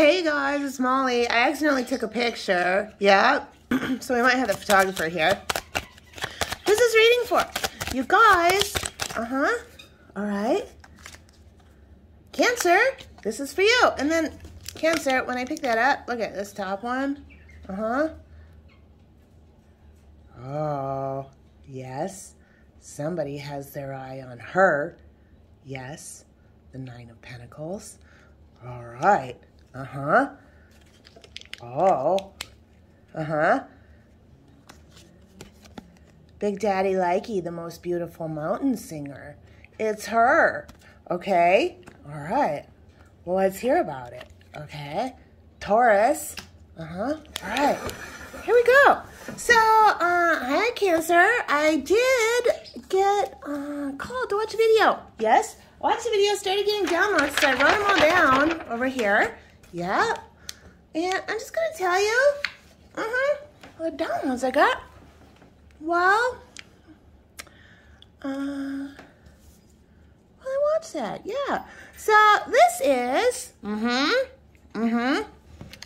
Hey guys, it's Molly. I accidentally took a picture. Yeah. so we might have the photographer here. Who's this reading for? You guys. Uh-huh. All right. Cancer, this is for you. And then Cancer, when I pick that up, look at this top one. Uh-huh. Oh, yes. Somebody has their eye on her. Yes. The Nine of Pentacles. All right. Uh-huh. Oh. Uh-huh. Big Daddy Likey, the most beautiful mountain singer. It's her. Okay? All right. Well, let's hear about it. Okay? Taurus. Uh-huh. All right. Here we go. So, uh, hi, Cancer. I did get uh, called to watch a video. Yes? Watch the video, started getting downloads, so I wrote them all down over here. Yeah. And I'm just to tell you, uh-huh, what downloads I got. Well, uh, well, I watched that, yeah. So this is, mm-hmm, mm-hmm,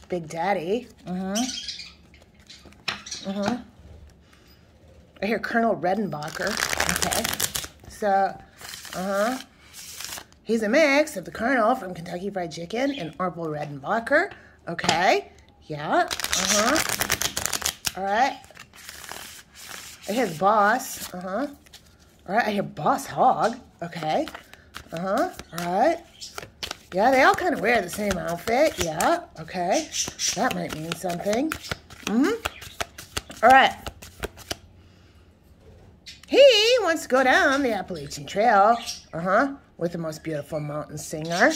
Big Daddy, mm-hmm, mm-hmm. I hear Colonel Redenbacher, okay. So, uh-huh. He's a mix of the Colonel from Kentucky Fried Chicken and Orville Redenbacher, okay. Yeah, uh-huh. All right. I hear boss. Uh-huh. All right, I hear boss hog. Okay. Uh-huh. All right. Yeah, they all kind of wear the same outfit. Yeah. Okay. That might mean something. Mm-hmm. All right. He wants to go down the Appalachian Trail. Uh-huh. With the most beautiful mountain singer.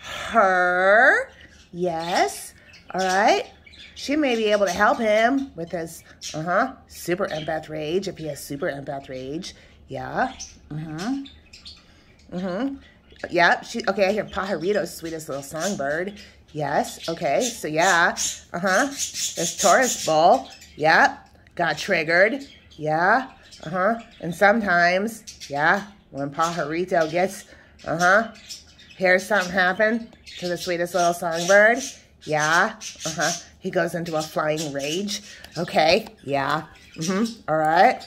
Her. Yes. All right. She may be able to help him with his, uh-huh, super empath rage, if he has super empath rage. Yeah. Mm-hmm. Mm-hmm. Yeah, she, okay, I hear Pajarito's sweetest little songbird. Yes, okay, so yeah. Uh-huh. This Taurus bull. Yeah. Got triggered. Yeah. Uh-huh. And sometimes, yeah, when Pajarito gets, uh-huh, hears something happen to the sweetest little songbird. Yeah. Uh-huh. He goes into a flying rage. Okay. Yeah. Mm-hmm. All right.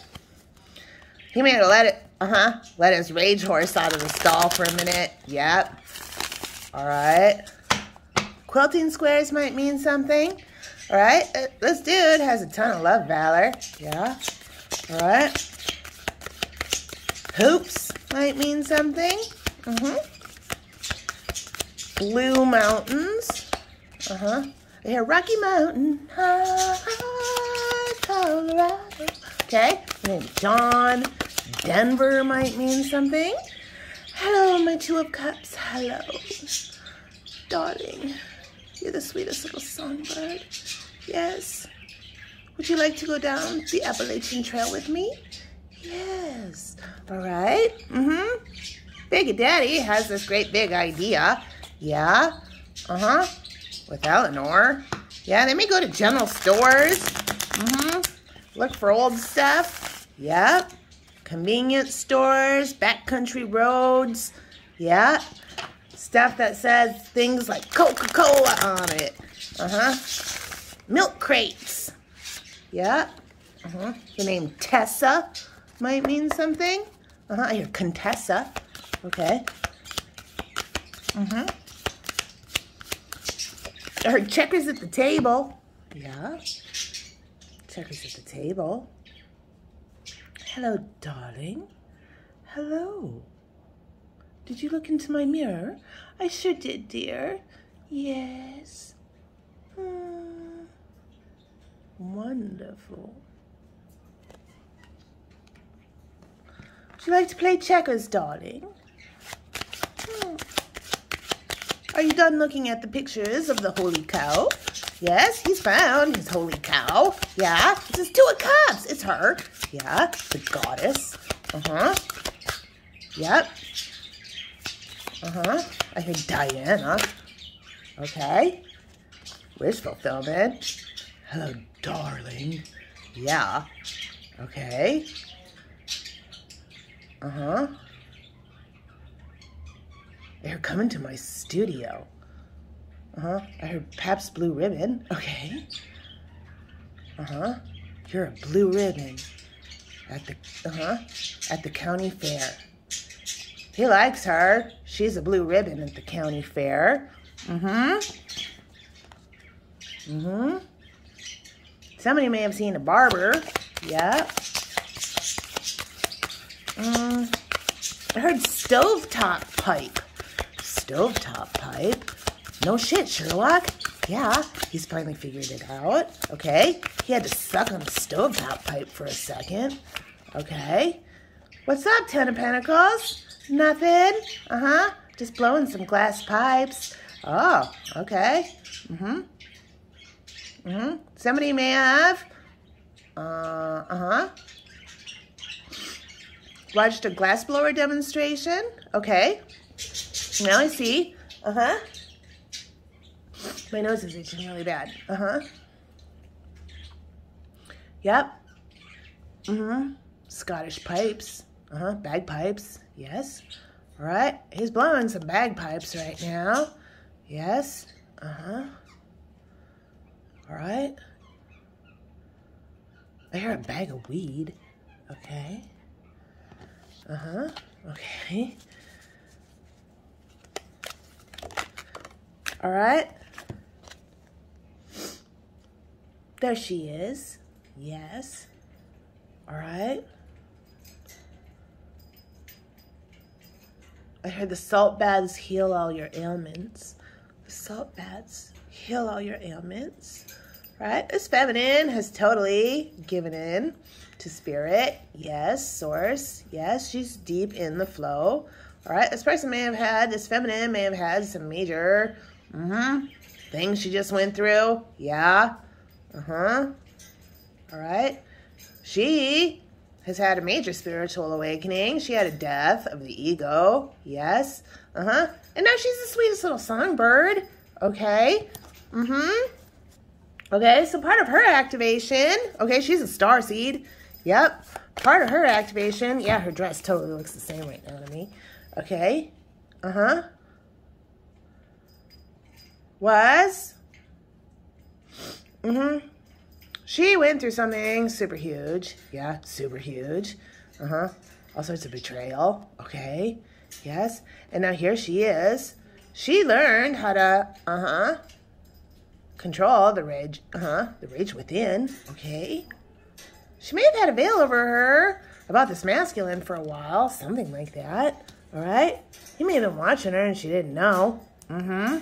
He may let it, uh-huh, let his rage horse out of the stall for a minute. Yep. All right. Quilting squares might mean something. All right. Uh, this dude has a ton of love valor. Yeah. All right. Hoops might mean something. Mm-hmm. Blue mountains. Uh-huh. Hear Rocky Mountain, high, Colorado. Okay, and John, Denver might mean something. Hello, my two of cups. Hello, darling. You're the sweetest little songbird. Yes. Would you like to go down the Appalachian Trail with me? Yes. All right. Mm-hmm. Big Daddy has this great big idea. Yeah. Uh-huh with Eleanor. Yeah, they may go to general stores. Mm-hmm. Look for old stuff. Yep. Convenience stores, backcountry roads. Yeah. Stuff that says things like Coca-Cola on it. Uh-huh. Milk crates. Yeah. Uh-huh. The name Tessa might mean something. Uh-huh. Hear Contessa. Okay. Mm-hmm. I heard checkers at the table. Yeah. Checkers at the table. Hello, darling. Hello. Did you look into my mirror? I sure did, dear. Yes. Hmm. Wonderful. Would you like to play checkers, darling? Are you done looking at the pictures of the holy cow? Yes, he's found his holy cow. Yeah, it's his two of cups. It's her. Yeah, the goddess. Uh-huh. Yep. Uh-huh. I hear Diana. Okay. Wish fulfillment. Hello, darling. Yeah. Okay. Uh-huh. They're coming to my studio. Uh-huh. I heard Pabst Blue Ribbon. Okay. Uh-huh. You're a blue ribbon at the uh-huh at the county fair. He likes her. She's a blue ribbon at the county fair. Mm-hmm. Mm-hmm. Somebody may have seen a barber. Yep. Um, I heard stovetop pipe. Stovetop pipe? No shit, Sherlock. Yeah, he's finally figured it out. Okay. He had to suck on the stovetop pipe for a second. Okay. What's up, Ten of Pentacles? Nothing. Uh-huh. Just blowing some glass pipes. Oh, okay. Mm-hmm. Mm-hmm. Somebody may have uh, uh-huh. Watched a glass blower demonstration. Okay. Now I see. Uh-huh. My nose is itching really bad. Uh-huh. Yep. Mm-hmm. Scottish pipes. Uh-huh. Bagpipes. Yes. All right. He's blowing some bagpipes right now. Yes. Uh-huh. All right. I hear a bag of weed. Okay. Uh-huh. Okay. All right. There she is. Yes. All right. I heard the salt baths heal all your ailments. The salt baths heal all your ailments. Right? This feminine has totally given in to spirit. Yes, source. Yes, she's deep in the flow. All right, this person may have had, this feminine may have had some major mm-hmm, things she just went through. Yeah. Uh-huh. All right. She has had a major spiritual awakening. She had a death of the ego. Yes. Uh-huh. And now she's the sweetest little songbird. Okay. Mm-hmm. Okay, so part of her activation, okay, she's a star seed. Yep. Part of her activation, yeah, her dress totally looks the same right now to me. Okay. Uh-huh. Was. Mm-hmm. She went through something super huge. Yeah, super huge. Uh-huh. All sorts of betrayal. Okay. Yes. And now here she is. She learned how to, uh-huh, control the rage, uh-huh, the rage within. Okay. She may have had a veil over her about this masculine for a while, something like that. All right? He may have been watching her and she didn't know. Mm-hmm.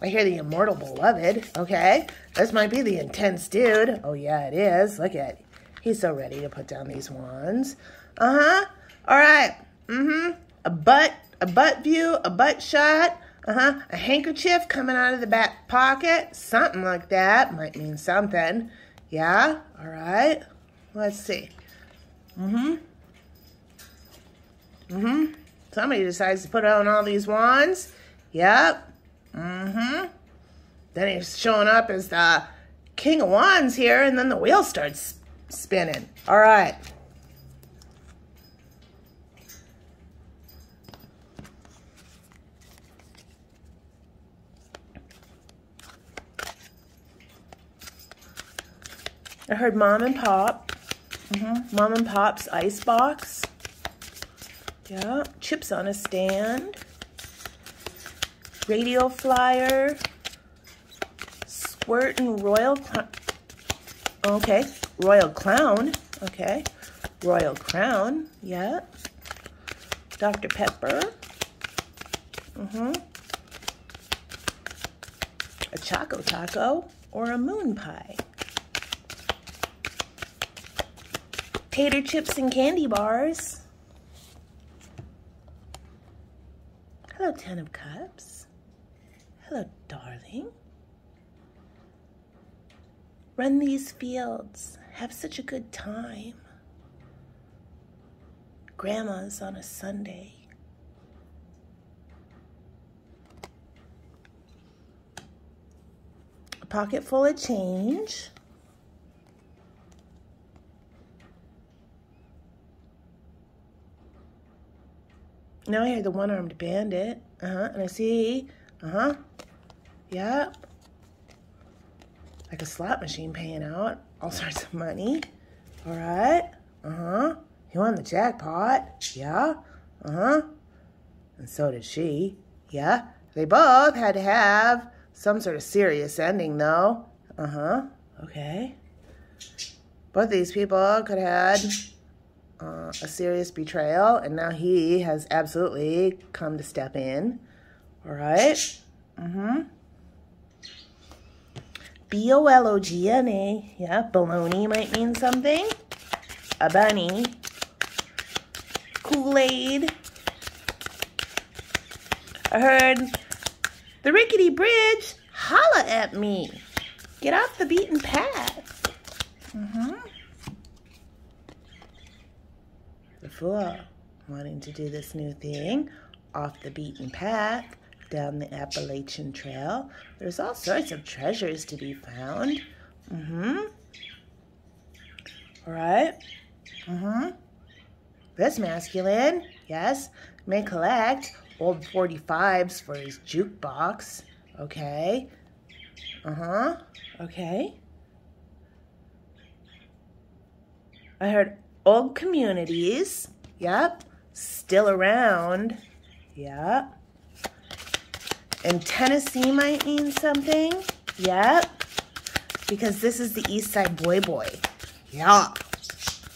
I hear the immortal beloved. Okay. This might be the intense dude. Oh, yeah, it is. Look at He's so ready to put down these wands. Uh-huh. All right. Mm-hmm. A butt, a butt view, a butt shot. Uh-huh. A handkerchief coming out of the back pocket. Something like that. Might mean something. Yeah. All right. Let's see. Mm-hmm. Mm-hmm. Somebody decides to put on all these wands. Yep. Mm-hmm. Then he's showing up as the King of Wands here, and then the wheel starts spinning. All right. I heard mom and pop. Mm -hmm. Mom and pop's ice box. Yeah. Chips on a stand. Radio flyer. Squirt and royal. Okay. Royal clown. Okay. Royal crown. Yeah. Dr. Pepper. Mm-hmm. A Choco Taco or a moon pie. Tater chips and candy bars. Hello, Ten of Cups. Hello, darling. Run these fields. Have such a good time. Grandma's on a Sunday. A pocket full of change. Now I hear the one-armed bandit. Uh-huh. And I see Uh-huh. Yep. Like a slot machine paying out all sorts of money. All right. Uh-huh. He won the jackpot. Yeah. Uh-huh. And so did she. Yeah. They both had to have some sort of serious ending, though. Uh-huh. Okay. Both these people could have had uh, a serious betrayal, and now he has absolutely come to step in. All right? Mm-hmm. B-O-L-O-G-N-A. Yeah, baloney might mean something. A bunny. Kool-Aid. I heard the rickety bridge holla at me. Get off the beaten path. Mm-hmm. Wanting to do this new thing off the beaten path down the Appalachian Trail. There's all sorts of treasures to be found. Mm-hmm. All right. Mm-hmm. This masculine, yes, may collect old 45s for his jukebox. Okay. Uh-huh. Okay. I heard old communities. Yep. Still around. Yep. And Tennessee might mean something. Yep. Because this is the East Side Boy Boy. Yeah.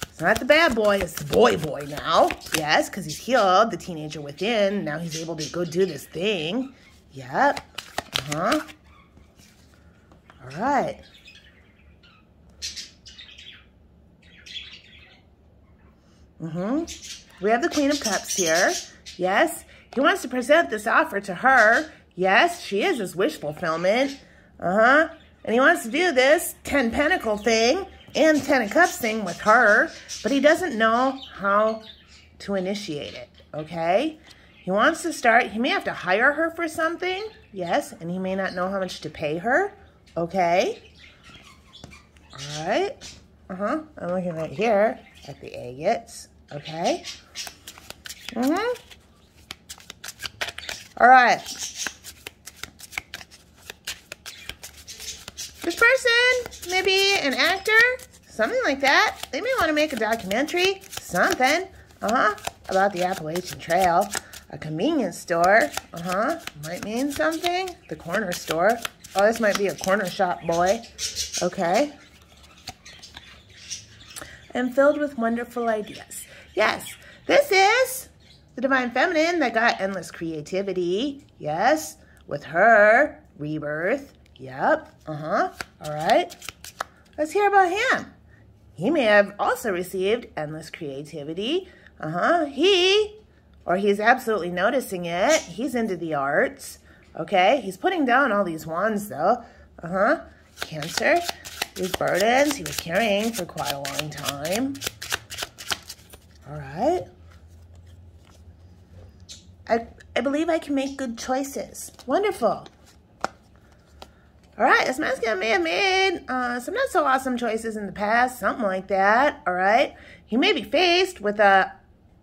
It's not the bad boy, it's the boy boy now. Yes, because he's healed the teenager within. Now he's able to go do this thing. Yep. Uh-huh. All right. Mm-hmm. We have the Queen of Cups here. Yes. He wants to present this offer to her. Yes, she is his wish fulfillment. Uh-huh. And he wants to do this Ten Pentacle thing and Ten of Cups thing with her, but he doesn't know how to initiate it, okay? He wants to start, he may have to hire her for something, yes, and he may not know how much to pay her, okay? All right. Uh-huh. I'm looking right here at the agates, okay? Mm-hmm. All right. This person, maybe an actor, something like that. They may want to make a documentary, something, uh-huh, about the Appalachian Trail. A convenience store, uh-huh, might mean something. The corner store. Oh, this might be a corner shop boy. Okay. And filled with wonderful ideas. Yes, this is the Divine Feminine that got endless creativity. Yes, with her rebirth Yep. Uh-huh. All right. Let's hear about him. He may have also received endless creativity. Uh-huh. He, or he's absolutely noticing it. He's into the arts. Okay. He's putting down all these wands, though. Uh-huh. Cancer. These burdens he was carrying for quite a long time. All right. I, I believe I can make good choices. Wonderful. All right, this masculine may have made uh, some not so awesome choices in the past, something like that. All right, he may be faced with a,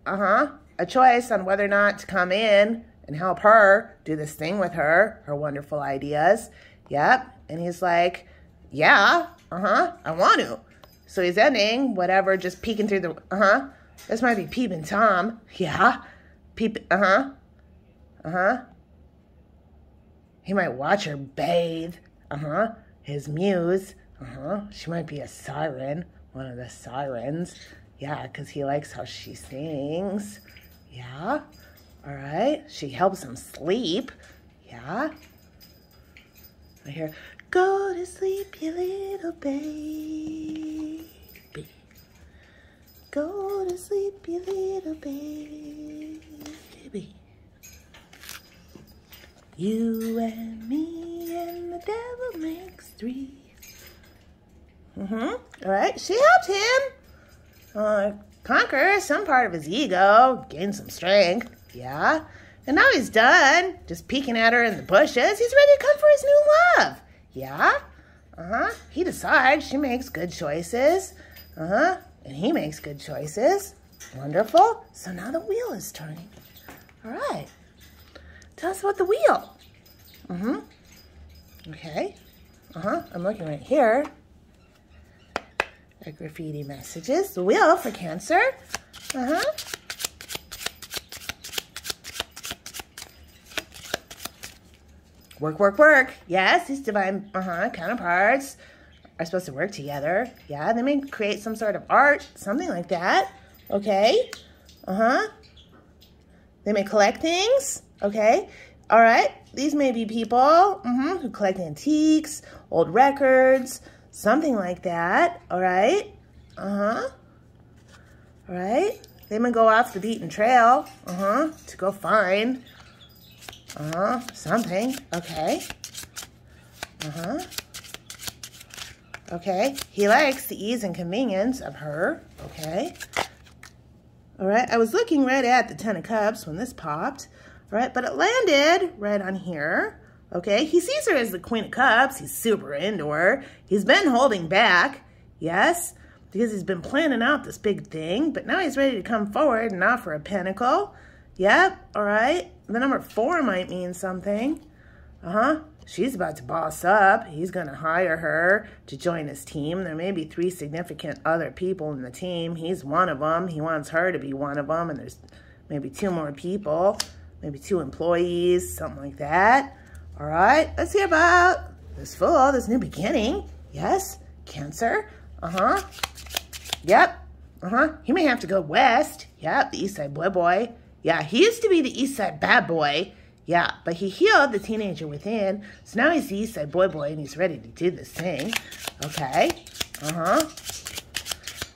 uh huh, a choice on whether or not to come in and help her do this thing with her, her wonderful ideas. Yep, and he's like, yeah, uh huh, I want to. So he's ending whatever, just peeking through the, uh huh. This might be peeping Tom. Yeah, peep, uh huh, uh huh. He might watch her bathe. Uh-huh. His muse. Uh-huh. She might be a siren. One of the sirens. Yeah, because he likes how she sings. Yeah. All right. She helps him sleep. Yeah. I hear, go to sleep, you little baby. Go to sleep, you little baby. You and me and the devil makes three. Mm-hmm. All right. She helped him uh, conquer some part of his ego, gain some strength. Yeah. And now he's done just peeking at her in the bushes. He's ready to come for his new love. Yeah. Uh-huh. He decides she makes good choices. Uh-huh. And he makes good choices. Wonderful. So now the wheel is turning. All right. Tell us about the wheel. Mm-hmm. Okay. Uh-huh. I'm looking right here. A graffiti messages. The wheel for cancer. Uh-huh. Work, work, work. Yes, these divine uh-huh, counterparts are supposed to work together. Yeah, they may create some sort of art, something like that. Okay. Uh-huh. They may collect things. Okay. All right. These may be people mm -hmm, who collect antiques, old records, something like that. All right. Uh-huh. All right. They may go off the beaten trail. Uh-huh. To go find uh-huh. Something. Okay. Uh-huh. Okay. He likes the ease and convenience of her. Okay. All right. I was looking right at the Ten of Cups when this popped. Right. But it landed right on here. Okay. He sees her as the Queen of Cups. He's super into her. He's been holding back. Yes. Because he's been planning out this big thing. But now he's ready to come forward and offer a pentacle. Yep. All right. The number four might mean something. Uh-huh. She's about to boss up. He's going to hire her to join his team. There may be three significant other people in the team. He's one of them. He wants her to be one of them. And there's maybe two more people, maybe two employees, something like that. All right. Let's hear about this full, this new beginning. Yes. Cancer. Uh-huh. Yep. Uh-huh. He may have to go west. Yep. The East Side Boy Boy. Yeah, he used to be the East Side bad boy. Yeah, but he healed the teenager within. So now he's the East Side boy boy and he's ready to do this thing. Okay. Uh-huh.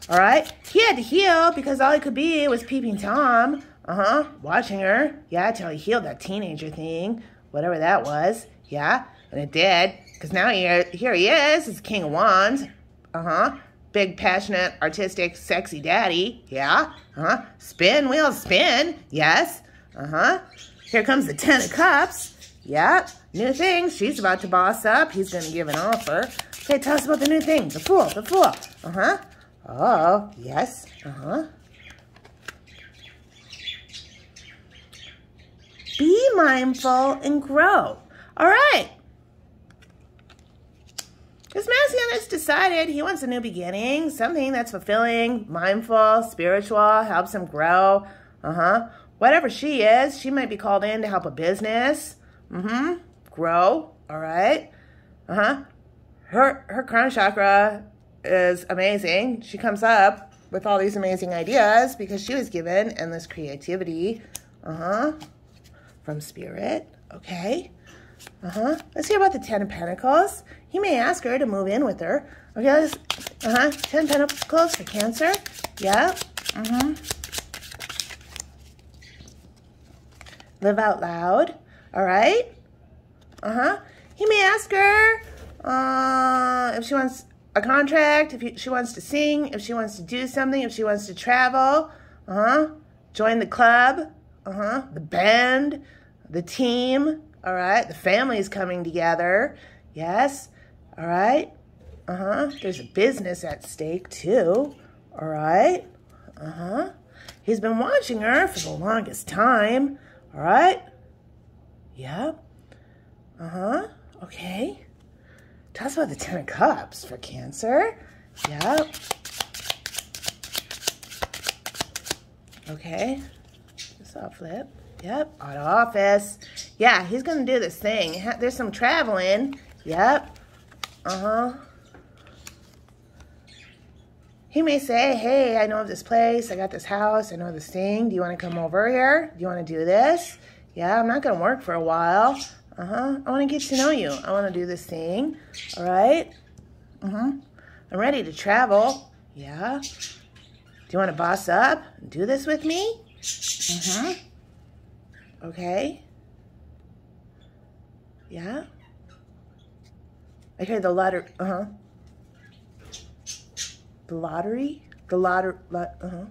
All right. He had to heal because all he could be was peeping Tom. Uh-huh. Watching her. Yeah, till he healed that teenager thing. Whatever that was. Yeah. And it did. Because now here, here he is. He's King of Wands. Uh-huh big, passionate, artistic, sexy daddy. Yeah. Uh-huh. Spin, wheels, spin. Yes. Uh-huh. Here comes the Ten of Cups. Yep. New thing. She's about to boss up. He's going to give an offer. Okay, tell us about the new thing. The Fool. The Fool. Uh-huh. Oh, yes. Uh-huh. Be mindful and grow. All right. This masculine has decided he wants a new beginning, something that's fulfilling, mindful, spiritual, helps him grow. Uh-huh. Whatever she is, she might be called in to help a business. Mm-hmm. Grow. All right. Uh-huh. Her, her crown chakra is amazing. She comes up with all these amazing ideas because she was given endless creativity. Uh-huh. From spirit. Okay. Uh-huh. Let's hear about the Ten of Pentacles. He may ask her to move in with her. Okay, uh-huh. Ten Pentacles for Cancer. Yeah. Mm-hmm. Live out loud. All right. Uh-huh. He may ask her uh, if she wants a contract, if she wants to sing, if she wants to do something, if she wants to travel. Uh-huh. Join the club. Uh-huh. The band. The team. All right. The family's coming together. Yes. All right. Uh-huh. There's a business at stake, too. All right. Uh-huh. He's been watching her for the longest time. All right. Yep. Uh-huh. Okay. Tell us about the Ten of Cups for Cancer. Yep. Okay. This flip. Yep, out of office. Yeah, he's going to do this thing. There's some traveling. Yep. Uh-huh. He may say, hey, I know of this place. I got this house. I know this thing. Do you want to come over here? Do you want to do this? Yeah, I'm not going to work for a while. Uh-huh. I want to get to know you. I want to do this thing. All right? Uh-huh. I'm ready to travel. Yeah. Do you want to boss up? And do this with me? Uh-huh. Okay. Yeah. I hear the lottery. Uh huh. The lottery. The lottery. Uh huh.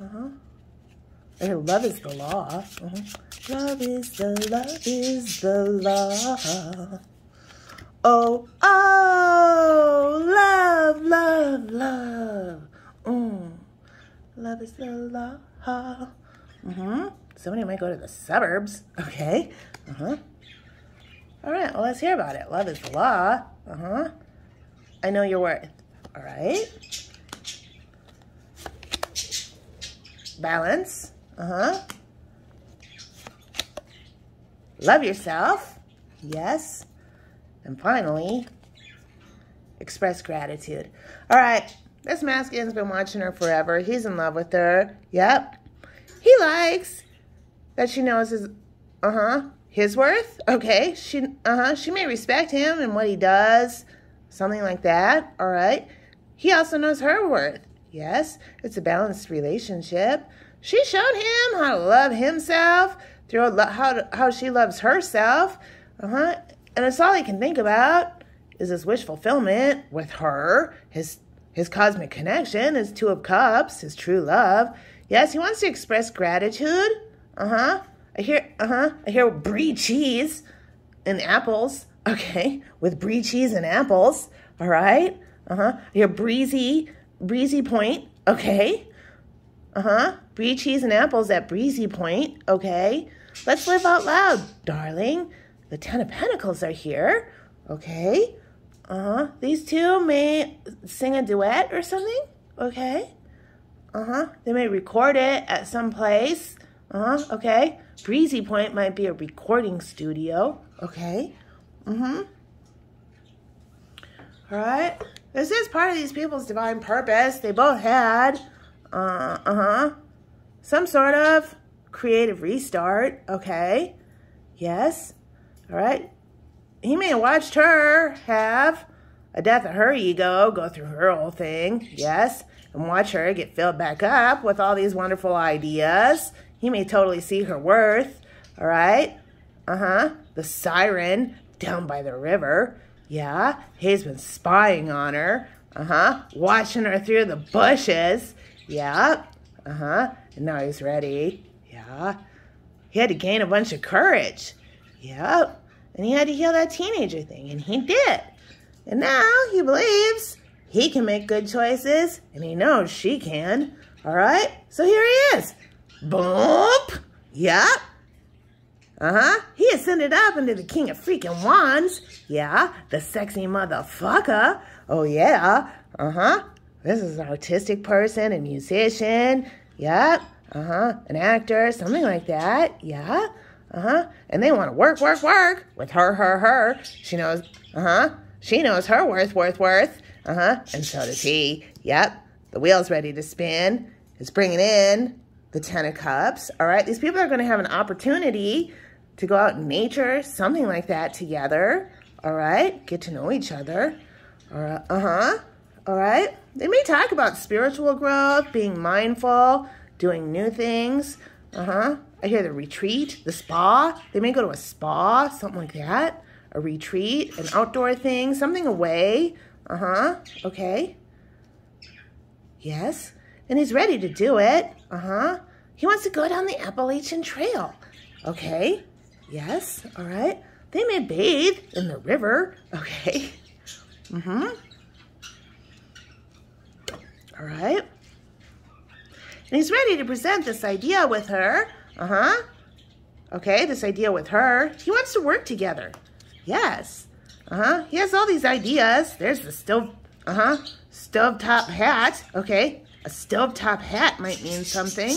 Uh huh. Hear love is the law. Uh -huh. Love is the love is the law. Oh, oh, love, love, love. Mm. Love is the law. Mm-hmm. somebody might go to the suburbs. Okay. Uh-huh. All right, well, let's hear about it. Love is the law. Uh-huh. I know your worth. All right. Balance. Uh-huh. Love yourself. Yes. And finally, express gratitude. All right. This masculine's been watching her forever. He's in love with her. Yep. He likes that she knows his, uh-huh, his worth. Okay. She, uh-huh, she may respect him and what he does. Something like that. All right. He also knows her worth. Yes. It's a balanced relationship. She showed him how to love himself through how, to, how she loves herself. Uh-huh. And it's all he can think about is his wish fulfillment with her, his his cosmic connection, his two of cups, his true love. Yes, he wants to express gratitude. Uh-huh. I hear uh-huh. I hear brie cheese and apples. Okay. With brie cheese and apples. All right. Uh-huh. Your breezy, breezy point. Okay. Uh-huh. Brie cheese and apples at breezy point. Okay. Let's live out loud, darling. The Ten of Pentacles are here. Okay. Uh-huh. These two may sing a duet or something. Okay. Uh-huh. They may record it at some place. Uh-huh. Okay. Breezy Point might be a recording studio. Okay. Mm-hmm. All right. This is part of these people's divine purpose. They both had, uh, uh-huh, some sort of creative restart. Okay. Yes. All right he may have watched her have a death of her ego, go through her whole thing, yes, and watch her get filled back up with all these wonderful ideas. He may totally see her worth, all right? Uh-huh. The siren down by the river. Yeah, he's been spying on her. Uh-huh. Watching her through the bushes. Yeah. Uh-huh. And now he's ready. Yeah. He had to gain a bunch of courage. Yep and he had to heal that teenager thing, and he did. And now he believes he can make good choices, and he knows she can. All right? So here he is. Bump. Yep. Uh-huh. He ascended up into the king of freaking wands. Yeah. The sexy motherfucker. Oh, yeah. Uh-huh. This is an artistic person, a musician. Yep. Uh-huh. An actor, something like that. Yeah. Uh-huh. And they want to work, work, work with her, her, her. She knows, uh-huh. She knows her worth, worth, worth. Uh-huh. And so does he. Yep. The wheel's ready to spin. It's bringing in the Ten of Cups. All right. These people are going to have an opportunity to go out in nature, something like that together. All right. Get to know each other. All right. Uh-huh. All right. They may talk about spiritual growth, being mindful, doing new things. Uh-huh. I hear the retreat, the spa. They may go to a spa, something like that. A retreat, an outdoor thing, something away. Uh-huh. Okay. Yes. And he's ready to do it. Uh-huh. He wants to go down the Appalachian Trail. Okay. Yes. All right. They may bathe in the river. Okay. Mm-hmm. All right. And he's ready to present this idea with her. Uh-huh. Okay, this idea with her. He wants to work together. Yes. Uh-huh. He has all these ideas. There's the stove, uh-huh, stovetop hat. Okay, a stovetop hat might mean something.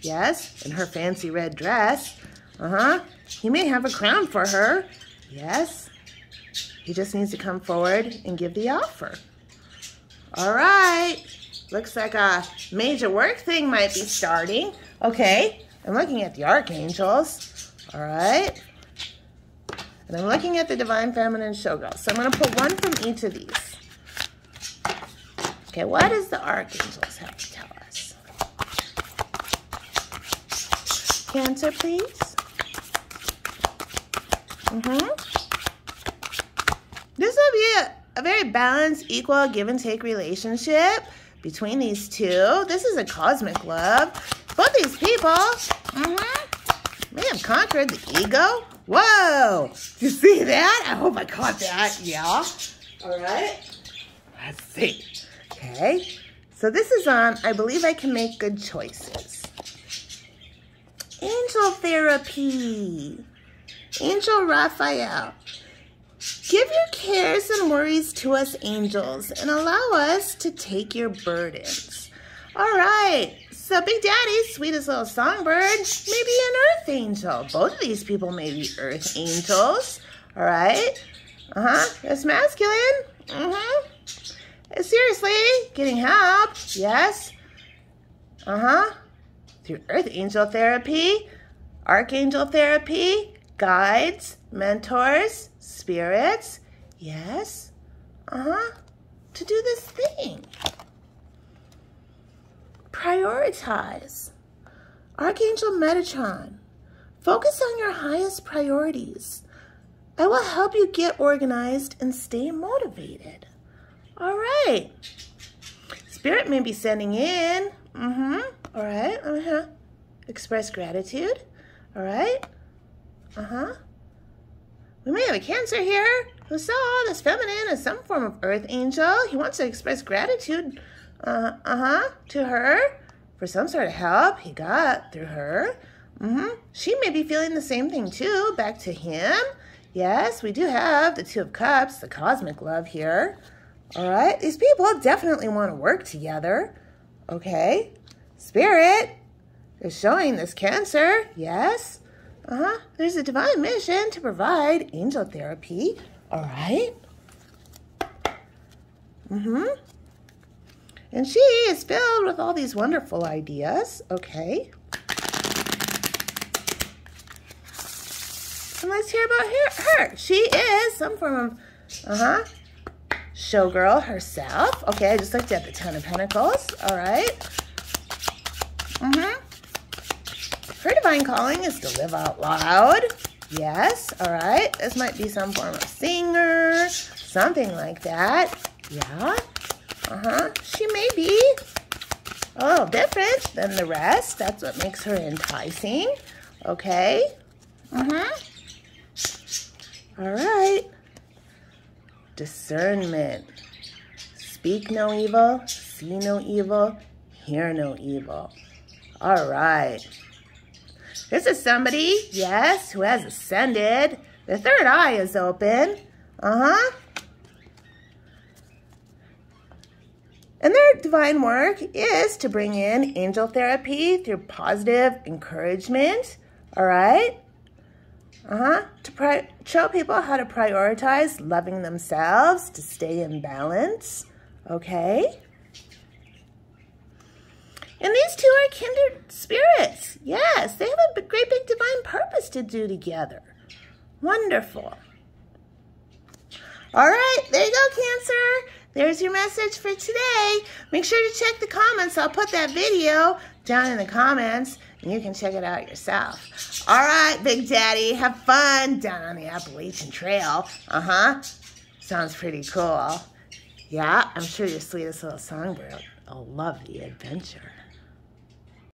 Yes, in her fancy red dress. Uh-huh. He may have a crown for her. Yes. He just needs to come forward and give the offer. All right. Looks like a major work thing might be starting. Okay, I'm looking at the archangels. All right. And I'm looking at the divine feminine showgirl. So I'm going to put one from each of these. Okay, what does the archangels have to tell us? Cancer, please. Mm-hmm. This will be a, a very balanced, equal, give and take relationship between these two. This is a cosmic love. Both these people mm-hmm, may have conquered the ego. Whoa! You see that? I hope I caught that. Yeah. All right. Let's see. Okay. So this is on, I believe I can make good choices. angel therapy. Angel Raphael. Give your cares and worries to us angels and allow us to take your burdens. All right, so Big Daddy, sweetest little songbird, maybe an earth angel. Both of these people may be earth angels. All right, uh-huh, it's masculine. Uh-huh. Seriously, getting help, yes. Uh-huh, through earth angel therapy, archangel therapy, guides, mentors, spirits, yes, uh-huh, to do this thing. Prioritize. Archangel Metatron, focus on your highest priorities. I will help you get organized and stay motivated. All right. Spirit may be sending in. Mm-hmm. All right. Uh-huh. Express gratitude. All right. Uh-huh. We may have a Cancer here who saw this feminine as some form of earth angel. He wants to express gratitude uh, uh-huh, to her for some sort of help he got through her. Mm-hmm. She may be feeling the same thing too, back to him. Yes, we do have the Two of Cups, the cosmic love here. All right, these people definitely want to work together. Okay, Spirit is showing this Cancer, yes. Uh-huh, there's a divine mission to provide angel therapy. All right. Mm-hmm. And she is filled with all these wonderful ideas. Okay. And let's hear about her. her. She is some form of, uh-huh, showgirl herself. Okay, I just looked at the Ten of Pentacles. All right. Mm-hmm. Her divine calling is to live out loud. Yes, all right. This might be some form of singer, something like that. Yeah. Uh-huh. She may be a little different than the rest. That's what makes her enticing. Okay. Uh-huh. All right. Discernment. Speak no evil, see no evil, hear no evil. All right. This is somebody, yes, who has ascended. The third eye is open. Uh-huh. And their divine work is to bring in angel therapy through positive encouragement, all right? Uh-huh. To show people how to prioritize loving themselves, to stay in balance, okay? And these two are kindred spirits. Yes, they have a great big divine purpose to do together. Wonderful. All right, there you go, Cancer. There's your message for today. Make sure to check the comments. I'll put that video down in the comments and you can check it out yourself. All right, Big Daddy, have fun down on the Appalachian Trail. Uh-huh. Sounds pretty cool. Yeah, I'm sure your sweetest little songbird will love the adventure.